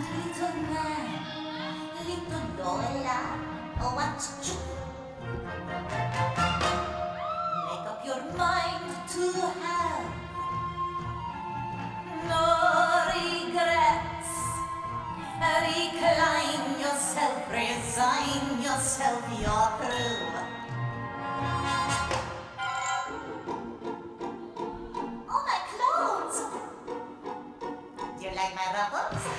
little man, little Lola, oh what you Make up your mind to have no regrets. Recline yourself, resign yourself, your like my ruffles?